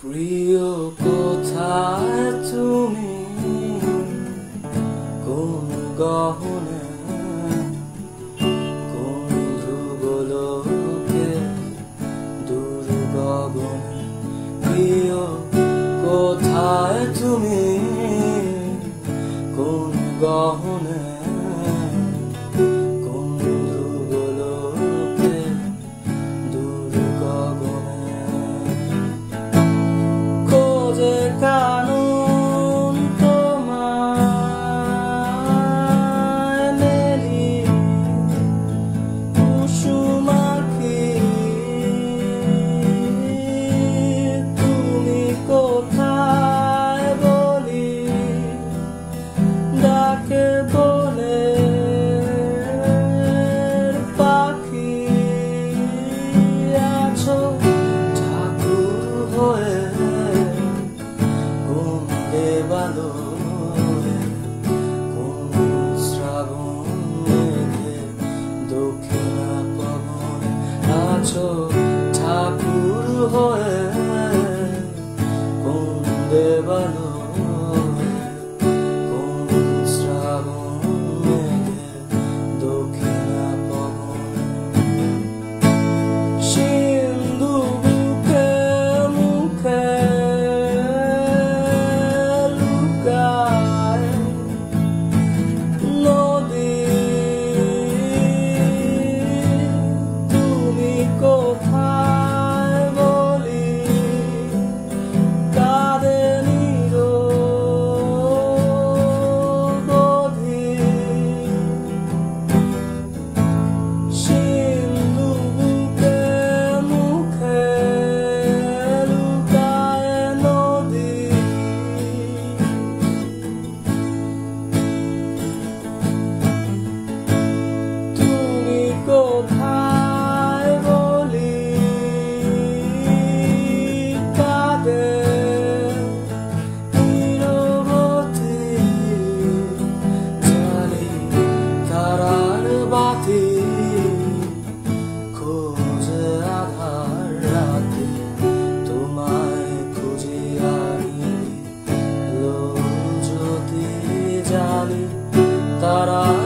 প্রিয় কোথায় তুমি? কোন গহনে? কোন ধ্রুবলোকে দূর গগনে প্রিয় কোথায় তুমি? কোন গহনে? হয়ে ঘুম দেবালো দক্ষিণা পবনে আছো ঠাকুর হয়ে কোন দেবালো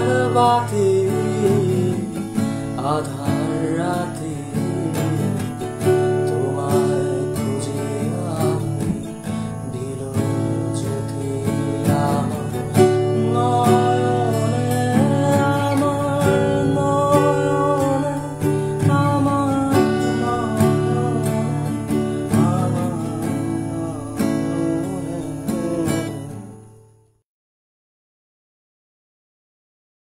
Parvati Adha